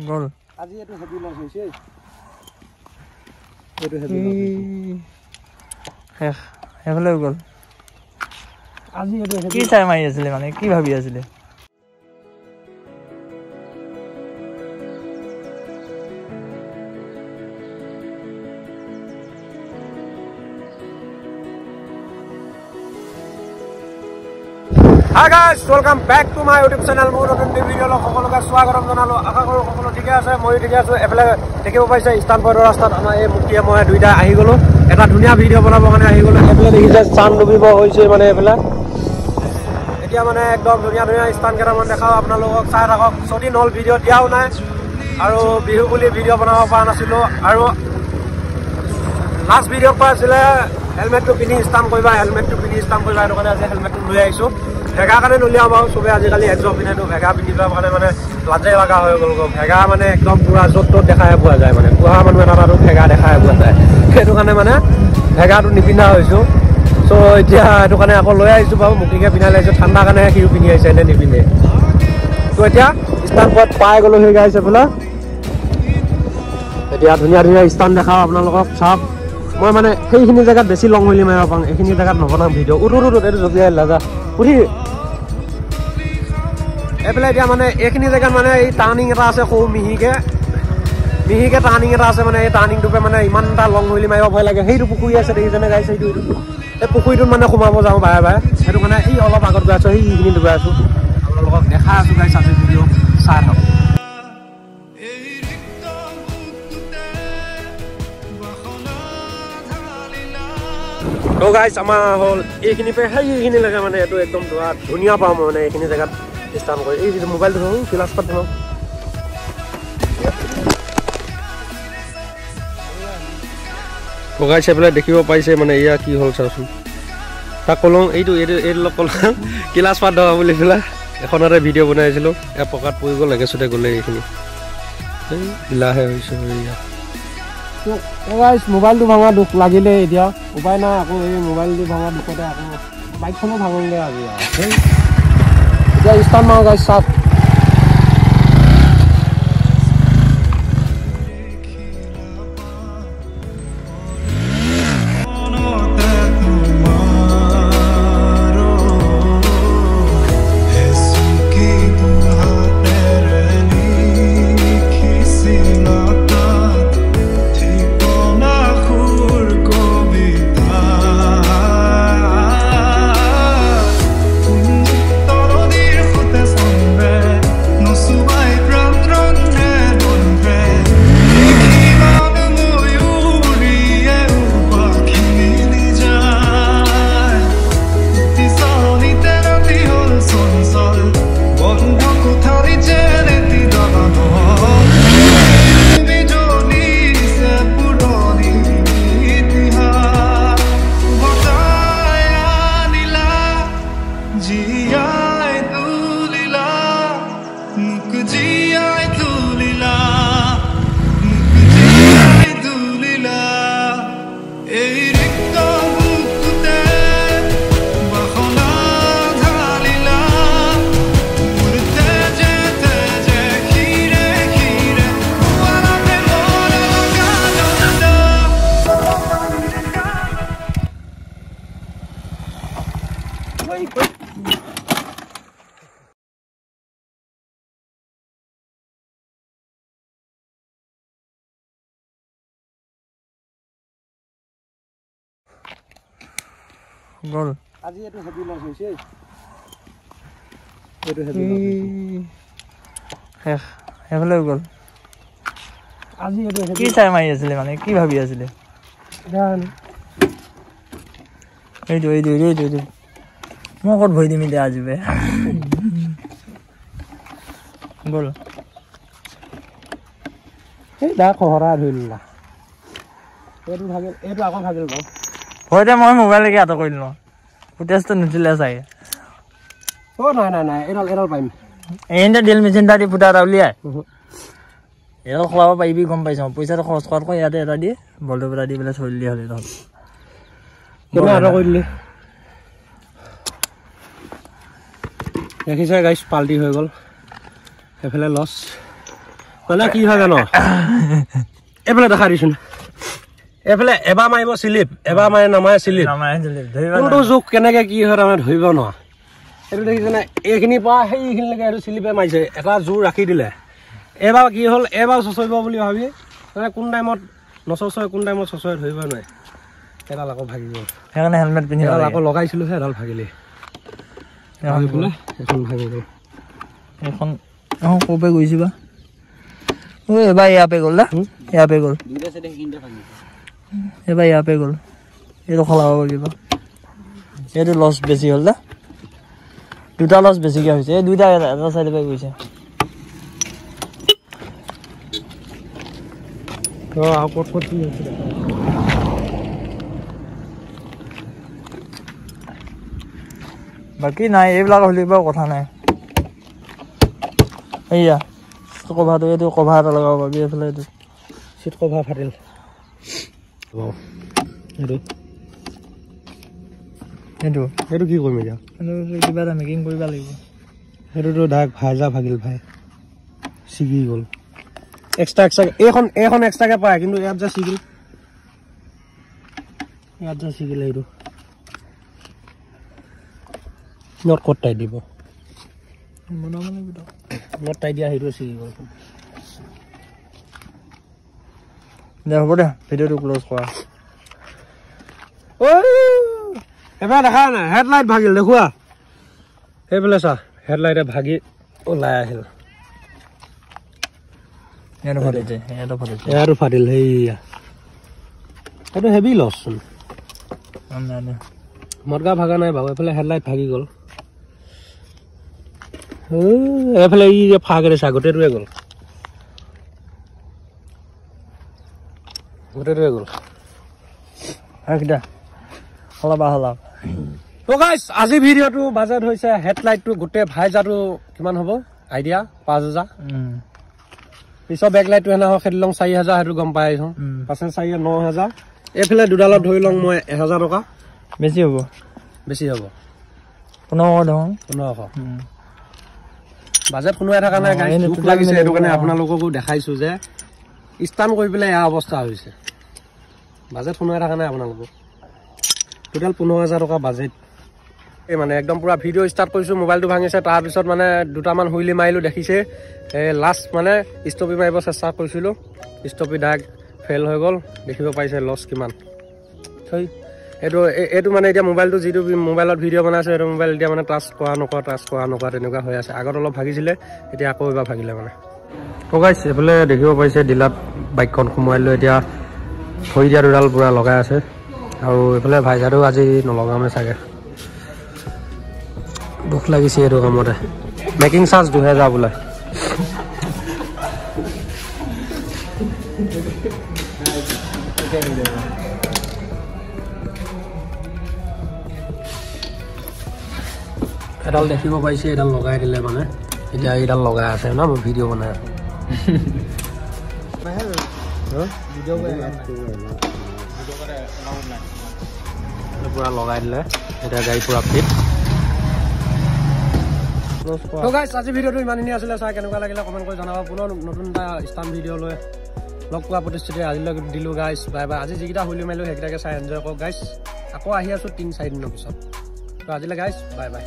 গ'ল। আজি এইটো হেভি লছ হৈছে এইটো হেভি লছ শেষ। সেইফালে গ'ল। আজি এইটো কি চাই মাৰি আছিলে মানে? কি ভাবি আছিলে? Guys welcome back to my YouTube channel মোৰ নতুন ভিডিঅ'লৈ সকলোকে স্বাগতম জনালোঁ। আশা কৰোঁ সকলো ঠিকে আছে ময়ো ঠিকে আছোঁ। এফালে দেখিব পাইছে ইষ্টানপইণ্টৰ ৰাস্তাত আমাৰ এই মুক্তিয়ে মই দুইটা আহি গ'লোঁ। এটা ধুনীয়া ভিডিঅ' বনাবৰ কাৰণে আহি গ'লোঁ। এইফালে দেখিছে চান ডুবিব হৈছে মানে এইফালে এতিয়া মানে একদম ধুনীয়া ধুনীয়া স্থান কেইটামান দেখাওঁ। আপোনালোকক চাই থাকক। ছদিন হ'ল ভিডিঅ' দিয়াও নাই আৰু বিহু বুলি ভিডিঅ' বনাব পৰা নাছিলোঁ। আৰু লাষ্ট ভিডিঅ' পৰা আছিলে হেলমেটটো পিন্ধি ষ্টাম্প কৰিবা হেলমেটটো পিন্ধি ষ্টাম্প কৰিবা সেইটো কাৰণে আজি হেলমেটটো লৈ আহিছোঁ। ভেগা কাৰণে নলিয়াওঁ বাৰু চবে আজিকালি একদম পিন্ধেতো ভেগা পিন্ধি লোৱাৰ কাৰণে মানে লাজে লগা হৈ গ'ল ভেগা মানে একদম পূৰা য'ত ত'ত দেখাই পোৱা যায় মানে। বুঢ়া মানুহ এটা তাতো ভেগা দেখাই পোৱা যায়। সেইটো কাৰণে মানে ভেগাটো নিপিন্ধা হৈছোঁ। চ' এতিয়া সেইটো কাৰণে আকৌ লৈ আহিছোঁ বাৰু মুখিকে পিন্ধাই লাগিছোঁ ঠাণ্ডা কাৰণে সিও পিন্ধি আহিছে এনে নিপিন্ধে। ত' এতিয়া ষ্টাম্পত পাই গ'লোঁ সেই গাইছে বোলে এতিয়া ধুনীয়া ধুনীয়া স্থান দেখাওঁ আপোনালোকক চাওক। মই মানে সেইখিনি জেগাত বেছি লং বুলি মাৰিব পাৰোঁ এইখিনি জেগাত নবনাম ভিডিঅ' উঠ উঠ এইটো জপিয়াই লাজা উঠি। এইফালে এতিয়া মানে এইখিনি জেগাত মানে এই টাৰ্ণিং এটা আছে সৰু মিহিকে মিহিকে টাৰ্ণিং এটা আছে মানে এই টাৰ্ণিংটোকে মানে ইমান এটা লং হুইলি মাৰিব ভয় লাগে সেইটো পুখুৰী আছে দেখিছেনে গাইছে সেইটো এই পুখুৰীটোত মানে সোমাব যাওঁ বাৰে বাৰে সেইটো কাৰণে এই অলপ আগত গৈ আছোঁ সেইখিনিত গৈ আছোঁ আপোনালোকক দেখাই আছোঁ গাইছ আজি ভিডিঅ' চাই থাকক তো গাইছ আমাৰ হ'ল এইখিনিৰ পৰা সেইখিনিলৈকে মানে এইটো একদম ধোৱা ধুনীয়া পাওঁ মই মানে এইখিনি জেগাত ষ্টাৰ্ট কৰি এই যিটো মোবাইলটো ধৰোঁ ক্লাছ পাত ধৰোঁ পগাই চাই পেলাই দেখিব পাৰিছে মানে এয়া কি হ'ল চাওঁচোন তাক ক'লোঁ এইটো এইটো এইটো লগ ক'লোঁ ক্লাছ পাত ধৰা বুলি পেলাই এখনতে ভিডিঅ' বনাইছিলোঁ এয়া পকাত পৰি গ'ল একেচোতে গ'লে এইখিনি এই বিলাহে হৈছোঁ এয়া গাইছ মোবাইলটো ভঙা দুখ লাগিলে এতিয়া উপায় নাই আকৌ এই মোবাইলটো ভঙা দুখতে আকৌ বাইকখনো ভাঙোগৈ আজি আৰু এতিয়া ষ্টাৰ্ট মাৰোঁ গাইছ গ'ল। আজি এইটো হেভি লছ হৈছে। এইটো হেভি শেষ সেইফালে গ'ল। আজি এইটো কি চাই মাৰি আছিলে মানে? কি ভাবি আছিলে? এইটো এইটো এইটো এইটো এইটো মই ক'ত ভৰি দিম এতিয়া আজি বে? গ'ল। এই দা খহৰা ধৰি ললা এইটো ভাগিল এইটো আকৌ ভাগিল বাৰু। ভয়তে মই মোবাইলকে আঁতৰ কৰি দিলোঁ ফুটেজটো নুঠিলে চাগে। অ' নাই নাই নাই এডাল এডাল পাৰিম। এইখিনিতে ড্ৰিল মেচিন এটা দি ফুটা এটা উলিয়াই। এইডাল খোৱাব পাৰিবি গম পাইছ? পইচাটো খৰচ কৰাতকৈ ইয়াতে এটা দি বলটো এটা দি পেলাই থৈ দিলে হ'লে তহঁত কৰি দিলি দেখিছে গাইছ পাল্টি হৈ গ'ল। সেইফালে লছ মানে কি হয় জানো? এইফালে দেখা দিছোন এইফালে এবাৰ মাৰিব চিলিপ এবাৰ মাৰি নামাৰে চিলিপ। ধৰিব কোনটো। জোখ কেনেকে কি হয় তাৰমানে ধৰিব নোৱাৰা। এইটো দেখিছেনে? এইখিনিৰ পৰা সেইখিনিলৈকে এইটো চিলিপে মাৰিছে। এটা জোৰ ৰাখি দিলে। এইবাৰ কি হ'ল? এইবাৰ চচৰিব বুলি ভাবি মানে কোন টাইমত নচচয় কোন টাইমত চচয় ধৰিব নোৱাৰে। এডাল আকৌ ভাগি গ'ল। সেইকাৰণে হেলমেট পিন্ধি এডাল আকৌ লাগে। লগাইছিলোহে এডাল ভাগিলে। এখন ভাগি পেলাই এখন ভাগি গ'ল। এখন এখন ক'ৰপে গৈছে বা ঐ এবাৰ ইয়াৰ পে গ'ল দা? ইয়াৰ পে গ'ল। এবাৰ ইয়াৰ পে গ'ল। এইটো সলাব লাগিব এইটো লছ বেছি হ'ল দা দুটা লছ বেছিকৈ হৈছে। এই দুইটা এটা চাইডৰ পৰা গৈছে। বাকী নাই এইবিলাক হ'লে বাৰু কথা নাই। এইয়া কভাৰটো এইটো কভাৰ এটা লগাব পাবি এইফালে এইটো। চিট কভাৰ ফাটিল। অঁ সেইটো সেইটো সেইটো কি কৰিম এতিয়া? সেইটো কিবা এটা মেকিং কৰিব লাগিব। সেইটোতো ডাইৰেক্ট ভাইজা ভাগিল ভাই। ছিগি গ'ল। এক্সট্ৰা এক্সট্ৰা এইখন এইখন এক্সট্ৰাকৈ পায় কিন্তু ইয়াত যে ছিগিল। ইয়াত যে ছিগিলে এইটো। নট ক'ত টাই দিব। নট টাই দিয়া সেইটো ছিগি গ'ল। দে হ'ব দে ভিডিঅ'টো ক্ল'জ কৰা এবাৰ দেখা নাই হেডলাইট ভাগিল দেখুৱা সেইফালে চা হেডলাইটে ভাগি ওলাই আহিল এয়াটো ফাটিল সেইয়া সেইটো হেভি লছচোন মদগা ভাগা নাই বাৰু এইফালে হেডলাইট ভাগি গ'ল এইফালে ই যে চা গোটেইটোৱে গ'ল গোটেইটোৱে গ'ল সেইকেইটা সলাবা সলাব তো গাইছ আজি ভিডিঅ'টো বাজেট হৈছে হেডলাইটটো গোটেই ভাইজাটো কিমান হ'ব? আইডিয়া পাঁচ হাজাৰ? পিছৰ বেকলাইটটো এনে হওক সেইটো লওঁ চাৰি হাজাৰ সেইটো গম পাই আহিছোঁ। পাছে চাৰি ন হাজাৰ। এইফালে দুডালত ধৰি লওঁ মই এহেজাৰ টকা। বেছি হ'ব। বেছি হ'ব। পোন্ধৰশ ধৰক পোন্ধৰশ। বাজেট শুনোৱাই থকা নাই দুখ লাগিছে সেইটো কাৰণে। আপোনালোককো দেখাইছোঁ যে ষ্টাৰ্ণ কৰি পেলাই এয়া অৱস্থা হৈছে। বাজেট শুনোৱাই থকা নাই আপোনালোকক। টোটেল পোন্ধৰ হাজাৰ টকা বাজেট। এই মানে একদম পূৰা ভিডিঅ' ষ্টাৰ্ট কৰিছোঁ মোবাইলটো ভাঙিছে তাৰপিছত মানে দুটামান হুইলি মাৰিলোঁ দেখিছে। এই লাষ্ট মানে ষ্টপি মাৰিব চেষ্টা কৰিছিলোঁ। ষ্টপি ডাইৰেক্ট ফেইল হৈ গ'ল দেখিব পাৰিছে লছ কিমান। থৈ এইটো এই- এইটো মানে এতিয়া মোবাইলটো যিটো মোবাইলত ভিডিঅ' বনাইছে সেইটো মোবাইল এতিয়া মানে টাচ কৰা নকৰা টাচ কৰা নকৰা তেনেকুৱা হৈ আছে। আগত অলপ ভাগিছিলে এতিয়া আকৌ এবাৰ ভাগিলে মানে। কগাইছ এইফালে দেখিব পাৰিছে ডিলাত বাইকখন সোমোৱাই লৈ এতিয়া ভৰি দিয়া দুডাল পূৰা লগাই আছে। আৰু এইফালে ভাইজাটো আজি নলগামে চাগে। দুখ লাগিছে এইটো কামতে। মেকিং চাৰ্জ দুহেজাৰ বোলে। এডাল দেখিব পাৰিছে এডাল লগাই দিলে মানে। এতিয়া এইডাল লগাই আছে ন মই ভিডিঅ' বনাই আছোঁ। পূৰা লগাই দিলে এতিয়া গাড়ী পূৰা ফিট আজি ভিডিঅ'টো ইমানখিনি আছিলে চাই কেনেকুৱা লাগিলে কমেণ্ট কৰি জনাব। পুনৰ নতুন এটা ষ্টান ভিডিঅ' লৈ লগ পোৱা প্ৰতিশ্ৰুতি আজিলৈ দিলোঁ গাইছ বাই বাই আজি যিকেইটা হুলি মাৰিলোঁ সেইকেইটাকে চাই এনজয় কৰক গাইছ আকৌ আহি আছোঁ তিনি চাৰিদিনৰ পিছত। তো আজিলৈ গাইছ বাই বাই